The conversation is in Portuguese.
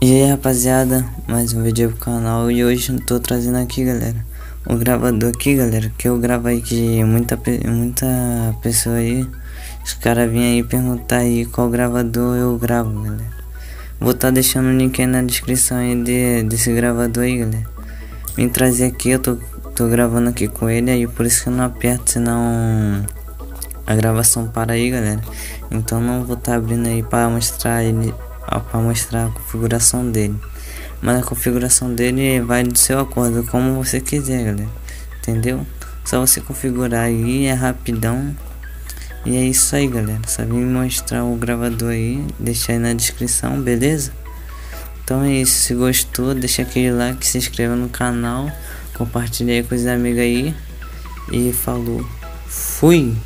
E aí rapaziada, mais um vídeo pro canal e hoje eu tô trazendo aqui galera O gravador aqui galera, que eu gravo aí que muita, muita pessoa aí os caras vêm aí perguntar aí qual gravador eu gravo galera Vou tá deixando o link aí na descrição aí de, desse gravador aí galera Vim trazer aqui, eu tô, tô gravando aqui com ele aí por isso que eu não aperto senão a gravação para aí galera Então não vou tá abrindo aí para mostrar ele para mostrar a configuração dele. Mas a configuração dele vai do seu acordo, como você quiser, galera. Entendeu? Só você configurar aí, é rapidão. E é isso aí, galera. Só vim mostrar o gravador aí, deixar aí na descrição, beleza? Então é isso, se gostou, deixa aquele like, se inscreva no canal, compartilhe aí com os amigos aí. E falou. Fui!